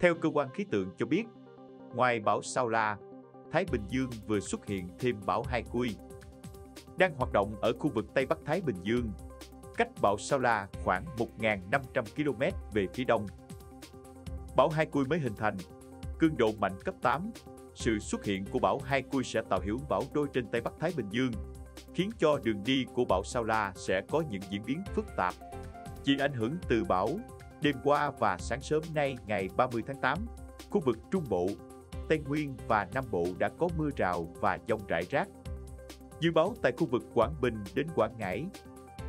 Theo cơ quan khí tượng cho biết, ngoài bão Sao La, Thái Bình Dương vừa xuất hiện thêm bão Hai Cui. Đang hoạt động ở khu vực Tây Bắc Thái Bình Dương, cách bão Sao La khoảng 1.500 km về phía đông. Bão Hai Cui mới hình thành, cương độ mạnh cấp 8. Sự xuất hiện của bão Hai Cui sẽ tạo hiệu bão đôi trên Tây Bắc Thái Bình Dương, khiến cho đường đi của bão Sao La sẽ có những diễn biến phức tạp. Chỉ ảnh hưởng từ bão, đêm qua và sáng sớm nay ngày 30 tháng 8, khu vực Trung Bộ, Tây Nguyên và Nam Bộ đã có mưa rào và dông rải rác. Dự báo tại khu vực Quảng Bình đến Quảng Ngãi,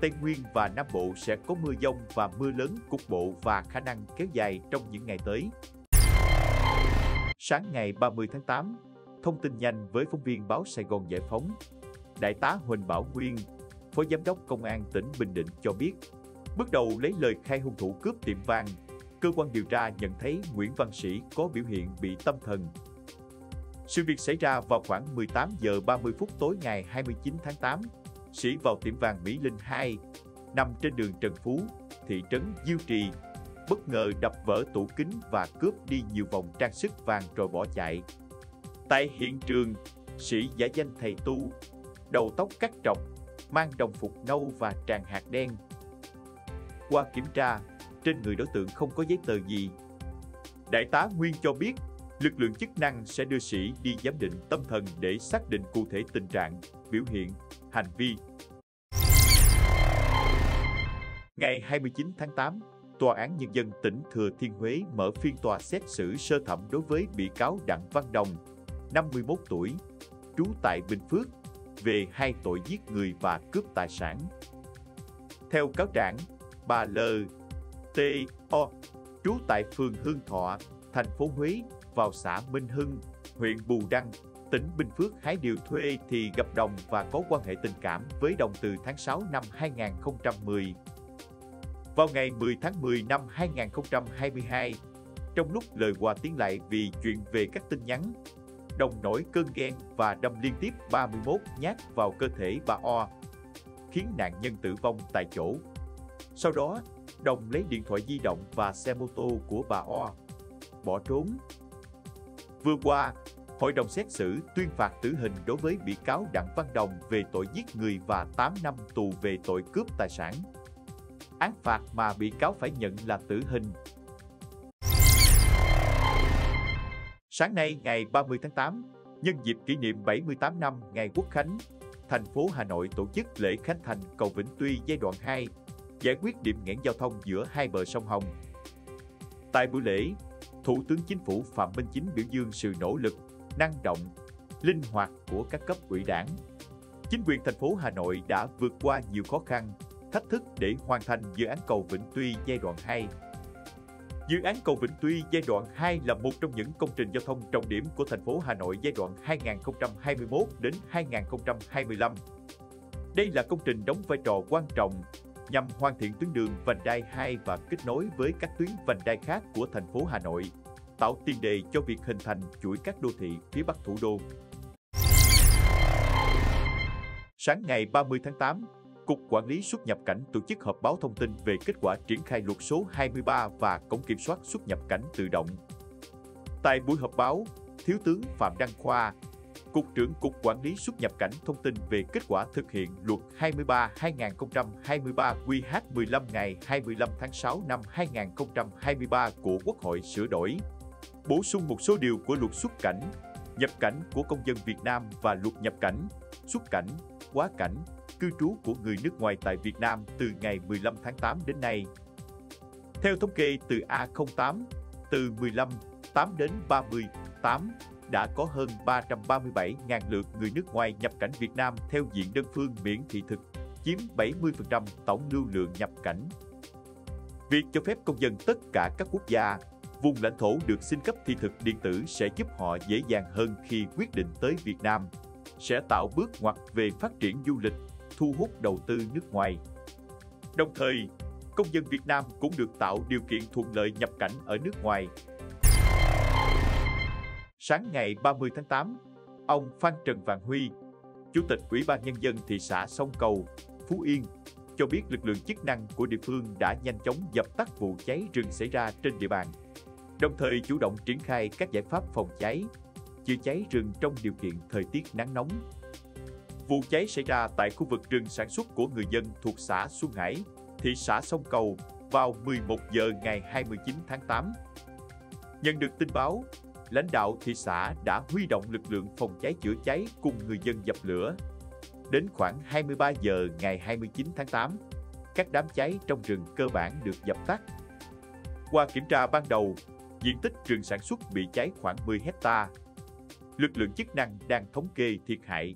Tây Nguyên và Nam Bộ sẽ có mưa dông và mưa lớn cục bộ và khả năng kéo dài trong những ngày tới. Sáng ngày 30 tháng 8, thông tin nhanh với phóng viên báo Sài Gòn Giải phóng, Đại tá Huỳnh Bảo Nguyên, Phó Giám đốc Công an tỉnh Bình Định cho biết, bước đầu lấy lời khai hung thủ cướp tiệm vàng, cơ quan điều tra nhận thấy Nguyễn Văn Sĩ có biểu hiện bị tâm thần. Sự việc xảy ra vào khoảng 18 giờ 30 phút tối ngày 29 tháng 8. Sĩ vào tiệm vàng Mỹ Linh 2, nằm trên đường Trần Phú, thị trấn Diêu Trì, bất ngờ đập vỡ tủ kính và cướp đi nhiều vòng trang sức vàng rồi bỏ chạy. Tại hiện trường, Sĩ giả danh thầy Tú, đầu tóc cắt trọc, mang đồng phục nâu và tràn hạt đen. Qua kiểm tra, trên người đối tượng không có giấy tờ gì. Đại tá Nguyên cho biết, lực lượng chức năng sẽ đưa sĩ đi giám định tâm thần để xác định cụ thể tình trạng, biểu hiện, hành vi. Ngày 29 tháng 8, Tòa án Nhân dân tỉnh Thừa Thiên Huế mở phiên tòa xét xử sơ thẩm đối với bị cáo Đặng Văn Đồng, 51 tuổi, trú tại Bình Phước, về hai tội giết người và cướp tài sản. Theo cáo trạng, bà L. T. O. trú tại phường Hương Thọ, thành phố Huế, vào xã Minh Hưng, huyện Bù Đăng, tỉnh Bình Phước hái điều thuê thì gặp Đồng và có quan hệ tình cảm với Đồng từ tháng 6 năm 2010. Vào ngày 10 tháng 10 năm 2022, trong lúc lời qua tiếng lại vì chuyện về các tin nhắn, Đồng nổi cơn ghen và đâm liên tiếp 31 nhát vào cơ thể bà O, khiến nạn nhân tử vong tại chỗ. Sau đó, Đồng lấy điện thoại di động và xe mô tô của bà O, bỏ trốn. Vừa qua, Hội đồng xét xử tuyên phạt tử hình đối với bị cáo Đặng Văn Đồng về tội giết người và 8 năm tù về tội cướp tài sản. Án phạt mà bị cáo phải nhận là tử hình. Sáng nay ngày 30 tháng 8, nhân dịp kỷ niệm 78 năm ngày Quốc khánh, thành phố Hà Nội tổ chức lễ khánh thành cầu Vĩnh Tuy giai đoạn 2, giải quyết điểm nghẽn giao thông giữa hai bờ sông Hồng. Tại buổi lễ, Thủ tướng Chính phủ Phạm Minh Chính biểu dương sự nỗ lực, năng động, linh hoạt của các cấp ủy đảng. Chính quyền thành phố Hà Nội đã vượt qua nhiều khó khăn, thách thức để hoàn thành dự án cầu Vĩnh Tuy giai đoạn 2. Dự án cầu Vĩnh Tuy giai đoạn 2 là một trong những công trình giao thông trọng điểm của thành phố Hà Nội giai đoạn 2021 đến 2025. Đây là công trình đóng vai trò quan trọng nhằm hoàn thiện tuyến đường vành đai 2 và kết nối với các tuyến vành đai khác của thành phố Hà Nội, tạo tiền đề cho việc hình thành chuỗi các đô thị phía Bắc thủ đô. Sáng ngày 30 tháng 8, Cục Quản lý xuất nhập cảnh tổ chức họp báo thông tin về kết quả triển khai luật số 23 và cổng kiểm soát xuất nhập cảnh tự động. Tại buổi họp báo, Thiếu tướng Phạm Đăng Khoa, Cục trưởng Cục Quản lý xuất nhập cảnh thông tin về kết quả thực hiện luật 23-2023 QH15 ngày 25 tháng 6 năm 2023 của Quốc hội sửa đổi, bổ sung một số điều của luật xuất cảnh, nhập cảnh của công dân Việt Nam và luật nhập cảnh, xuất cảnh, quá cảnh, cư trú của người nước ngoài tại Việt Nam từ ngày 15 tháng 8 đến nay. Theo thống kê từ A08, từ 15, 8 đến 30, 8, đã có hơn 337.000 lượt người nước ngoài nhập cảnh Việt Nam theo diện đơn phương miễn thị thực, chiếm 70% tổng lưu lượng nhập cảnh. Việc cho phép công dân tất cả các quốc gia, vùng lãnh thổ được xin cấp thị thực điện tử sẽ giúp họ dễ dàng hơn khi quyết định tới Việt Nam, sẽ tạo bước ngoặt về phát triển du lịch, thu hút đầu tư nước ngoài. Đồng thời, công dân Việt Nam cũng được tạo điều kiện thuận lợi nhập cảnh ở nước ngoài Sáng ngày 30 tháng 8, ông Phan Trần Vạn Huy, Chủ tịch Ủy ban Nhân dân thị xã Sông Cầu, Phú Yên, cho biết lực lượng chức năng của địa phương đã nhanh chóng dập tắt vụ cháy rừng xảy ra trên địa bàn. đồng thời chủ động triển khai các giải pháp phòng cháy, chữa cháy rừng trong điều kiện thời tiết nắng nóng. Vụ cháy xảy ra tại khu vực rừng sản xuất của người dân thuộc xã Xuân Hải, thị xã Sông Cầu vào 11 giờ ngày 29 tháng 8. Nhận được tin báo, lãnh đạo thị xã đã huy động lực lượng phòng cháy chữa cháy cùng người dân dập lửa. Đến khoảng 23 giờ ngày 29 tháng 8, các đám cháy trong rừng cơ bản được dập tắt. Qua kiểm tra ban đầu, diện tích rừng sản xuất bị cháy khoảng 10 hecta. Lực lượng chức năng đang thống kê thiệt hại.